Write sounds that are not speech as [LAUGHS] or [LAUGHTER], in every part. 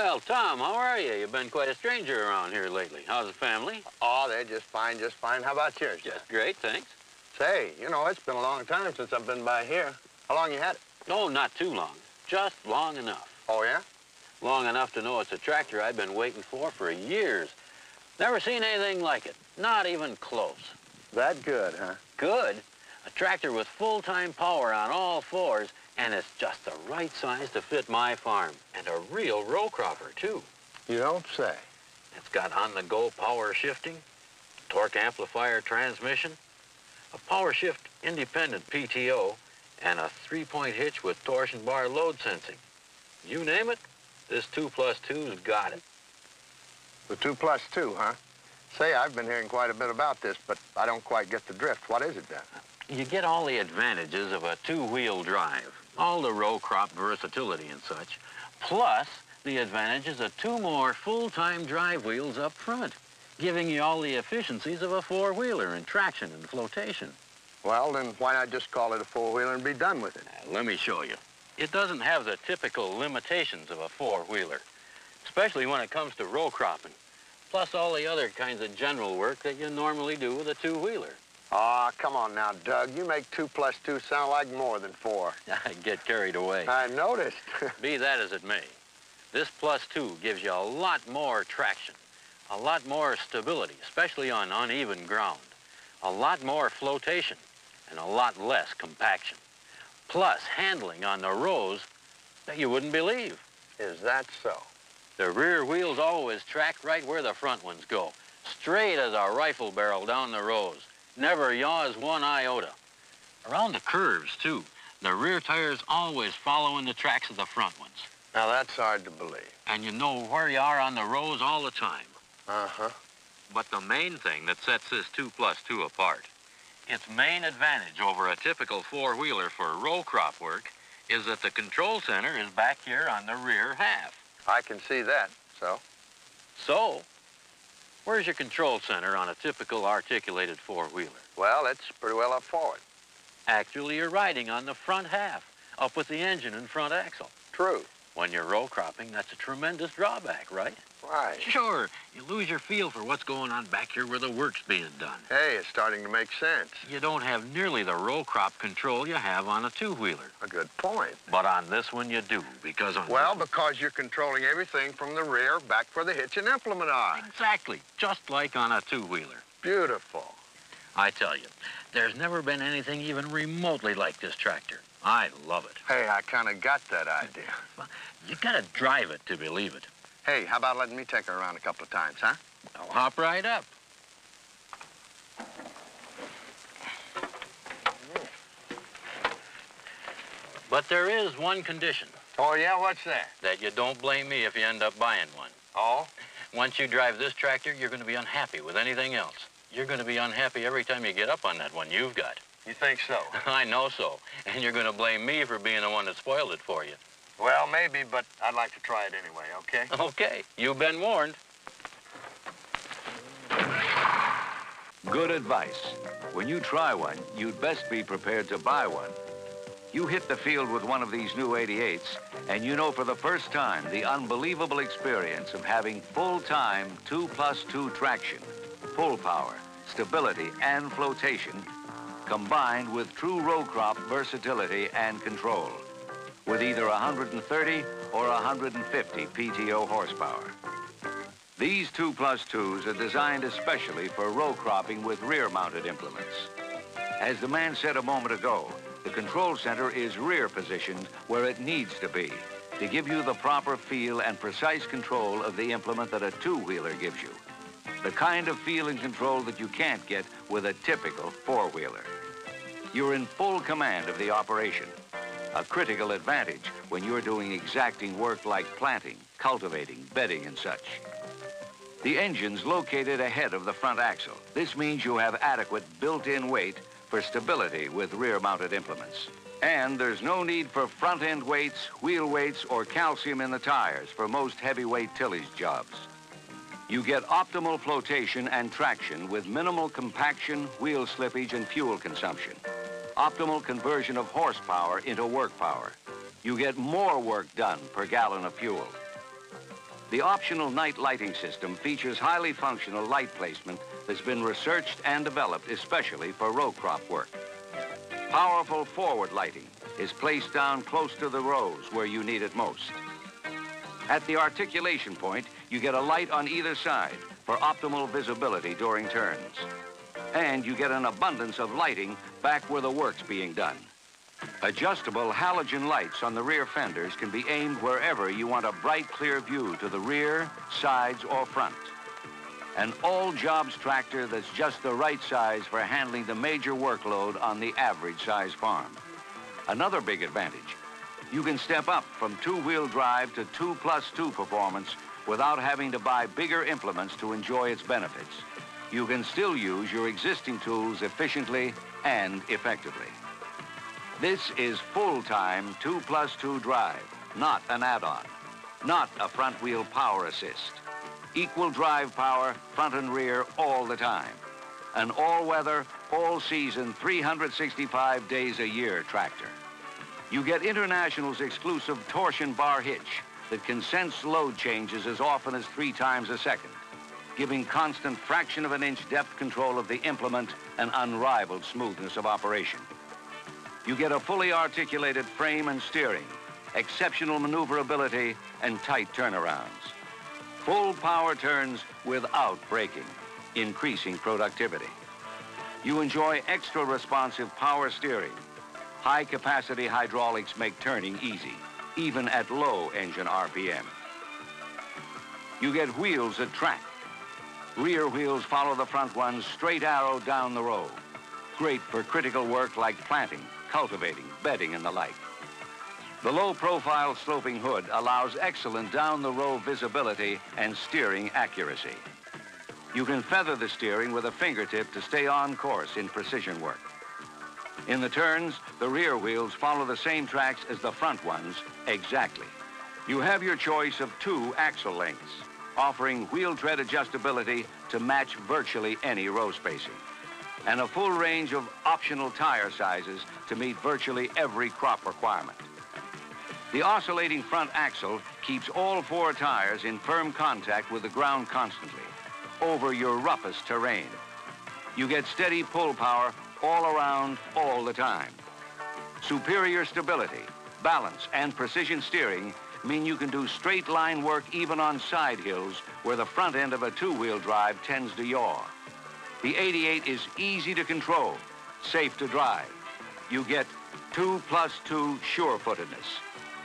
Well, Tom, how are you? You've been quite a stranger around here lately. How's the family? Oh, they're just fine, just fine. How about yours? Just great, thanks. Say, you know, it's been a long time since I've been by here. How long you had it? Oh, not too long. Just long enough. Oh, yeah? Long enough to know it's a tractor I've been waiting for for years. Never seen anything like it. Not even close. That good, huh? Good. A tractor with full-time power on all fours, and it's just the right size to fit my farm. And a real row cropper, too. You don't say. It's got on-the-go power shifting, torque amplifier transmission, a power shift independent PTO, and a three-point hitch with torsion bar load sensing. You name it, this 2 plus 2's got it. The 2 plus 2, huh? Say, I've been hearing quite a bit about this, but I don't quite get the drift. What is it, then? You get all the advantages of a two-wheel drive, all the row crop versatility and such, plus the advantages of two more full-time drive wheels up front, giving you all the efficiencies of a four-wheeler in traction and flotation. Well, then why not just call it a four-wheeler and be done with it? Uh, let me show you. It doesn't have the typical limitations of a four-wheeler, especially when it comes to row cropping, plus all the other kinds of general work that you normally do with a two-wheeler. Aw, oh, come on now, Doug. You make two plus two sound like more than four. I [LAUGHS] get carried away. I noticed. [LAUGHS] Be that as it may, this plus two gives you a lot more traction, a lot more stability, especially on uneven ground, a lot more flotation, and a lot less compaction. Plus handling on the rows that you wouldn't believe. Is that so? The rear wheels always track right where the front ones go, straight as a rifle barrel down the rows. Never yaws one iota. Around the curves, too, the rear tires always following the tracks of the front ones. Now, that's hard to believe. And you know where you are on the rows all the time. Uh-huh. But the main thing that sets this 2 plus 2 apart, its main advantage over a typical four-wheeler for row crop work is that the control center is back here on the rear half. I can see that, so? So, where's your control center on a typical articulated four-wheeler? Well, it's pretty well up forward. Actually, you're riding on the front half, up with the engine and front axle. True. When you're row cropping, that's a tremendous drawback, right? Right. Sure. You lose your feel for what's going on back here where the work's being done. Hey, it's starting to make sense. You don't have nearly the row crop control you have on a two-wheeler. A good point. But on this one you do, because on Well, because you're controlling everything from the rear back where the hitch and implement are. Exactly. Just like on a two-wheeler. Beautiful. I tell you, there's never been anything even remotely like this tractor. I love it. Hey, I kind of got that idea. You gotta drive it to believe it. Hey, how about letting me take her around a couple of times, huh? I'll hop right up. But there is one condition. Oh, yeah? What's that? That you don't blame me if you end up buying one. Oh? Once you drive this tractor, you're going to be unhappy with anything else. You're going to be unhappy every time you get up on that one you've got. You think so? [LAUGHS] I know so. And you're going to blame me for being the one that spoiled it for you. Well, maybe, but I'd like to try it anyway, okay? [LAUGHS] Okay. You've been warned. Good advice. When you try one, you'd best be prepared to buy one. You hit the field with one of these new 88s, and you know for the first time the unbelievable experience of having full-time 2 plus 2 traction, full power, stability, and flotation combined with true row crop versatility and control with either 130 or 150 PTO horsepower. These 2 plus 2s are designed especially for row cropping with rear-mounted implements. As the man said a moment ago, the control center is rear positioned where it needs to be to give you the proper feel and precise control of the implement that a two-wheeler gives you. The kind of feel and control that you can't get with a typical four-wheeler. You're in full command of the operation. A critical advantage when you're doing exacting work like planting, cultivating, bedding, and such. The engine's located ahead of the front axle. This means you have adequate built-in weight for stability with rear-mounted implements. And there's no need for front-end weights, wheel weights, or calcium in the tires for most heavyweight tillage jobs. You get optimal flotation and traction with minimal compaction, wheel slippage, and fuel consumption optimal conversion of horsepower into work power. You get more work done per gallon of fuel. The optional night lighting system features highly functional light placement that's been researched and developed especially for row crop work. Powerful forward lighting is placed down close to the rows where you need it most. At the articulation point, you get a light on either side for optimal visibility during turns. And you get an abundance of lighting back where the work's being done. Adjustable halogen lights on the rear fenders can be aimed wherever you want a bright, clear view to the rear, sides, or front. An all-jobs tractor that's just the right size for handling the major workload on the average size farm. Another big advantage, you can step up from two-wheel drive to two plus two performance without having to buy bigger implements to enjoy its benefits. You can still use your existing tools efficiently and effectively. This is full-time 2 plus 2 drive, not an add-on, not a front-wheel power assist. Equal drive power, front and rear, all the time. An all-weather, all-season, 365 days a year tractor. You get International's exclusive torsion bar hitch that can sense load changes as often as three times a second, giving constant fraction of an inch depth control of the implement and unrivaled smoothness of operation. You get a fully articulated frame and steering, exceptional maneuverability, and tight turnarounds. Full power turns without braking, increasing productivity. You enjoy extra responsive power steering. High capacity hydraulics make turning easy, even at low engine RPM. You get wheels that track. Rear wheels follow the front ones straight arrow down the row. Great for critical work like planting, cultivating, bedding, and the like. The low-profile sloping hood allows excellent down-the-row visibility and steering accuracy. You can feather the steering with a fingertip to stay on course in precision work. In the turns, the rear wheels follow the same tracks as the front ones exactly. You have your choice of two axle lengths, offering wheel tread adjustability to match virtually any row spacing and a full range of optional tire sizes to meet virtually every crop requirement. The oscillating front axle keeps all four tires in firm contact with the ground constantly, over your roughest terrain. You get steady pull power all around, all the time. Superior stability, balance, and precision steering mean you can do straight line work even on side hills where the front end of a two-wheel drive tends to yaw. The 88 is easy to control, safe to drive. You get 2 plus 2 sure-footedness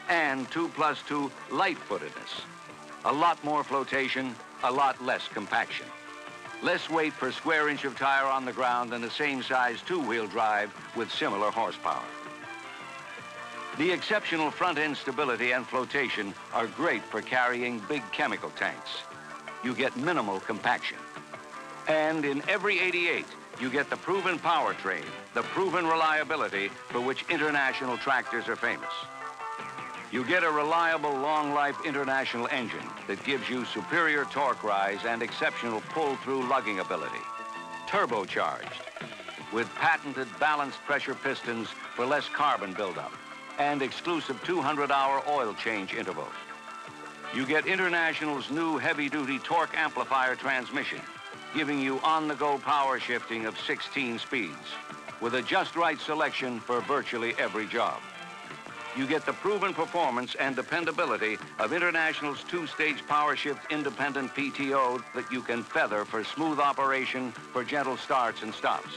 and 2 plus 2 light-footedness. A lot more flotation, a lot less compaction. Less weight per square inch of tire on the ground than the same size two-wheel drive with similar horsepower. The exceptional front-end stability and flotation are great for carrying big chemical tanks. You get minimal compaction. And in every 88, you get the proven powertrain, the proven reliability for which international tractors are famous. You get a reliable long-life international engine that gives you superior torque rise and exceptional pull-through lugging ability. Turbocharged with patented balanced pressure pistons for less carbon buildup and exclusive 200-hour oil change interval. You get International's new heavy-duty torque amplifier transmission giving you on-the-go power shifting of 16 speeds with a just right selection for virtually every job. You get the proven performance and dependability of International's two-stage power shift independent PTO that you can feather for smooth operation for gentle starts and stops.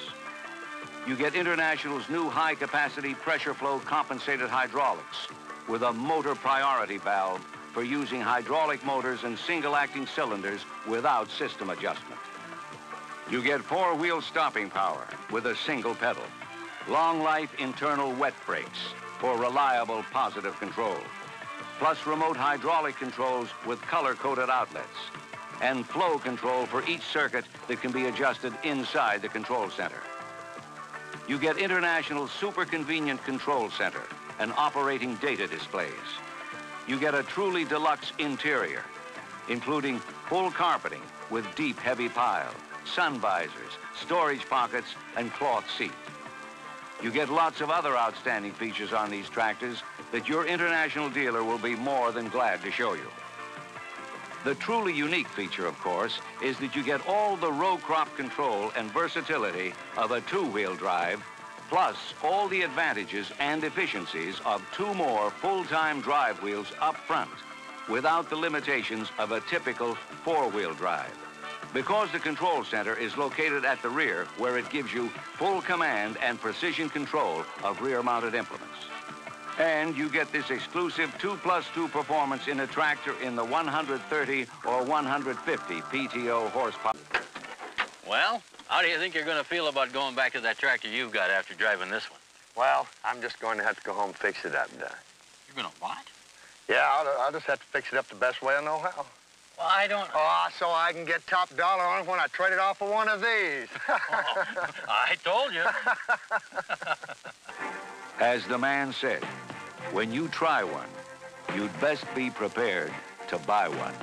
You get International's new high-capacity pressure flow compensated hydraulics with a motor priority valve for using hydraulic motors and single-acting cylinders without system adjustment. You get four-wheel stopping power with a single pedal. Long life internal wet brakes for reliable positive control. Plus remote hydraulic controls with color-coded outlets. And flow control for each circuit that can be adjusted inside the control center. You get International super convenient control center and operating data displays. You get a truly deluxe interior, including full carpeting with deep heavy pile sun visors, storage pockets, and cloth seat. You get lots of other outstanding features on these tractors that your international dealer will be more than glad to show you. The truly unique feature, of course, is that you get all the row crop control and versatility of a two-wheel drive, plus all the advantages and efficiencies of two more full-time drive wheels up front, without the limitations of a typical four-wheel drive. Because the control center is located at the rear, where it gives you full command and precision control of rear-mounted implements. And you get this exclusive 2 plus 2 performance in a tractor in the 130 or 150 PTO horsepower. Well, how do you think you're going to feel about going back to that tractor you've got after driving this one? Well, I'm just going to have to go home and fix it up. Uh, You're going to what? yeah, I'll, I'll just have to fix it up the best way I know how. Well, I don't... Oh, so I can get top dollar on it when I trade it off for one of these. [LAUGHS] I told you. [LAUGHS] As the man said, when you try one, you'd best be prepared to buy one.